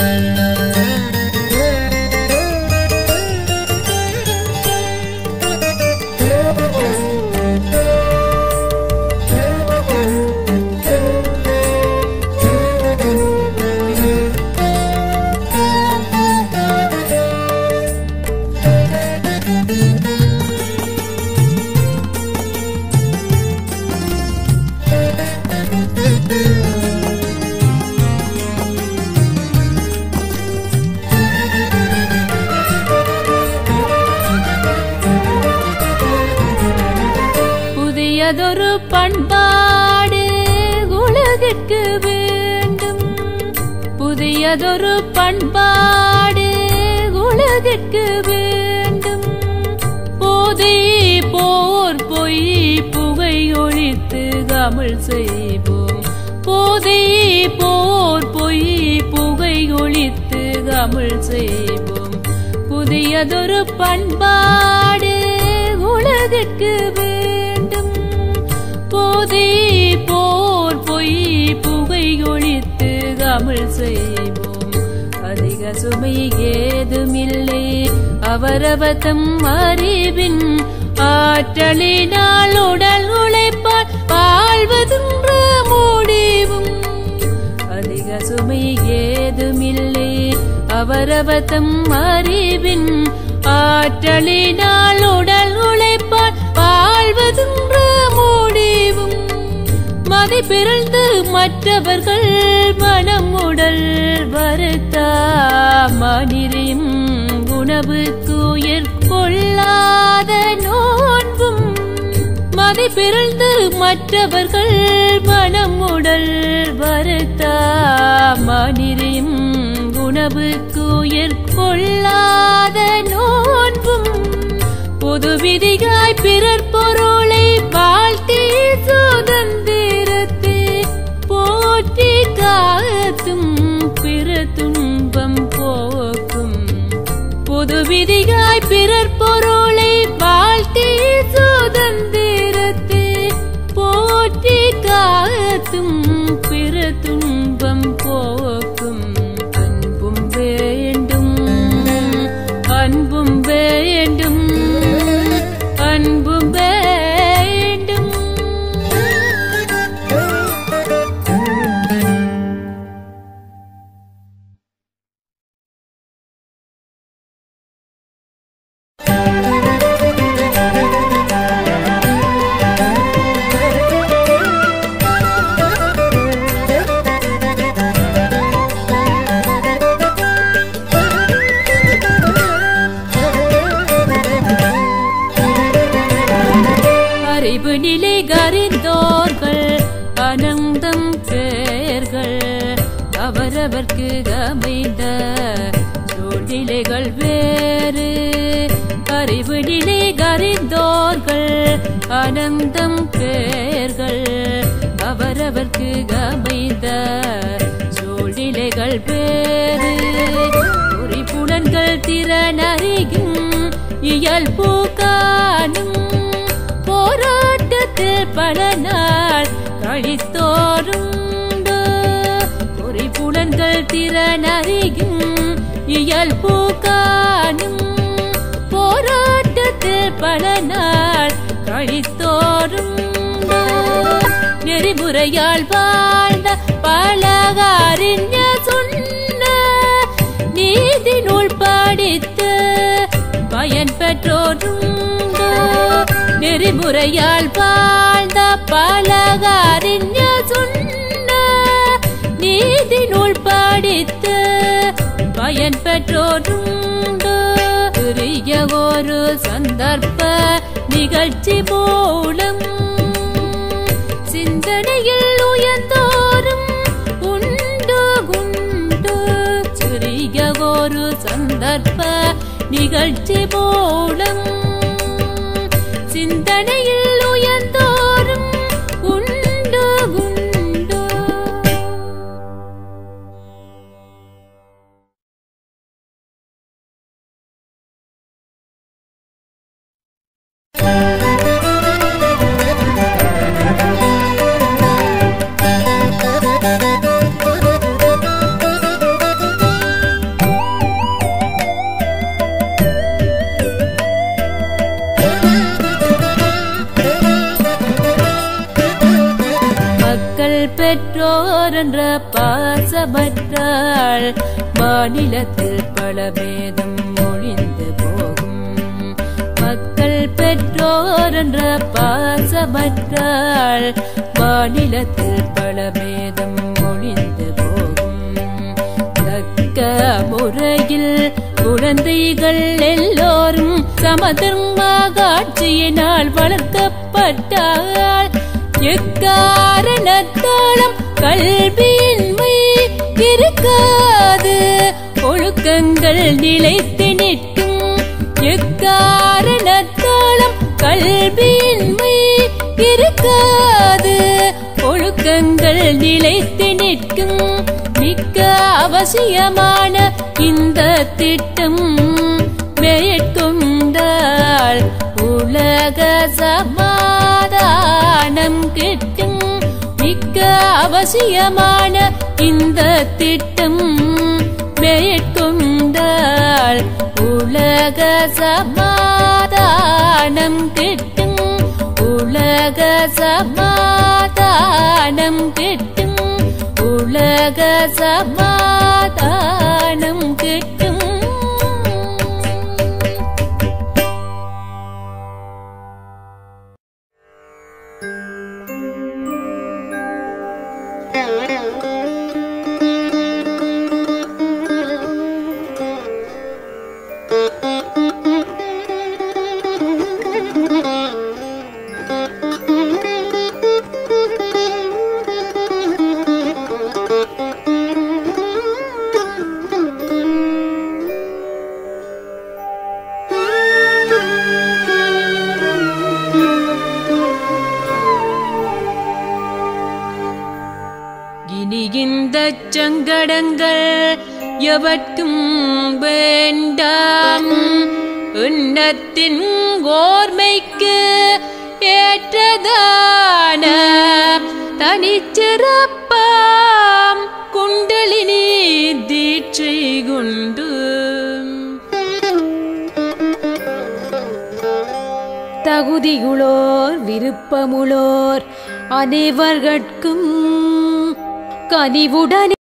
புதியதொரு உலகிற்கு வேண்டும். புதியதொரு பண்பாடு உலகிற்கு வேண்டும். போதை போர் பொய் புகை ஒழித்து கமல் செய்வோம். போதை போர் பொய் புகை ஒழித்து கமல் செய்வோம். புதியதொரு பண்பாடு உலகிற்கு வேண்டும். போதை தமிழ் செய்வோம். அதிக சுமை ஏதுமில்லை. அவரவதம் அறிவின் ஆற்றலினால் உடல் உழைப்பால் வாழ்வதுன்ற முடிவும். அதிக சுமை ஏதுமில்லை. அவரவதம் அறிவின் ஆற்றலினால் உடல் தானே பிறந்து மற்றவர்கள் மனம் உடல் வருத்தா. மனிரின் உணவு உயிர் கொள்ளாத நோன்பும் மதி பிறந்து மற்றவர்கள் மனம் உடல் வருத்தா. மனிரின் உணவு உயிர் கொள்ளாத நோன்பும் பொது விதிகாய் பிறர் இயல்பு நிலை கறிந்தோர்கள் அனந்தம் பேர்கள் அவரவர்க்கு அமைந்த சூழ்நிலைகள் வேறு. அறிவு நிலை கறிந்தோர்கள் அனந்தம் பேர்கள் அவரவர்க்கு அமைந்த சூழ்நிலைகள் வேறு. புலன்கள் திறனறியும் இயல்பூக்கா இயல்பு பூக்கானும். போராட்டத்தில் பல நாள் கழித்தோறும் நெறிமுறையால் வாழ்ந்த பலகாரிஞ சொன்ன நீதி நூல் படித்து பயன் பெற்றோரும். நெறிமுறையால் வாழ்ந்த பலகாரிஞ சொன்ன பயன் பெற்றோருண்டு? பெரிய ஒரு சந்தர்ப்ப நிகழ்ச்சி போலும். சிந்தனையில் உயர்ந்தோறும் உண்டு குண்டு? சிறிய ஒரு சந்தர்ப்ப நிகழ்ச்சி போலும். சிந்தனையில் பெற்றோர் என்ற பாசமற்றாள் மாநிலத்தில் பல பேதம் ஒழிந்து போகும். மக்கள் பெற்றோர் என்ற பாசமற்றாள் மாநிலத்தில் பல பேதம் ஒழிந்து போகும். தக்க முறையில் குழந்தைகள் எல்லோரும் சமதர்மாக ஆட்சியினால் வளர்க்கப்பட்டால் எக்காரணத்தாலும் கல்வியின்மை இருக்காது. ஒழுக்கங்கள் நிலைத்து நிற்கும். எக்காரணத்தாலும் கல்வியின்மை இருக்காது. ஒழுக்கங்கள் நிலைத்து நிற்கும். மிக்க அவசியமான இந்த திட்டம் மேற்கொண்டால் உலக சமாதானம் கிட்டும் மிக்க அவசியமான இந்த திட்டம் மேற்கொண்டால் உலக சமாதானம் கிட்டும் உலக சமாதானம் கிட்டும் உலக சமாதானம் கிட்டும் சங்கடங்கள் எவர்க்கும் வேண்டாம். எண்ணத்தின் கோர்மைக்கு ஏற்றதான தனிச்சிறப்பாம் குண்டலினி தீட்சை கொண்டு. தகுதியுளோர் விருப்பமுளோர் அனைவர்கட்கும் கனிவுடனே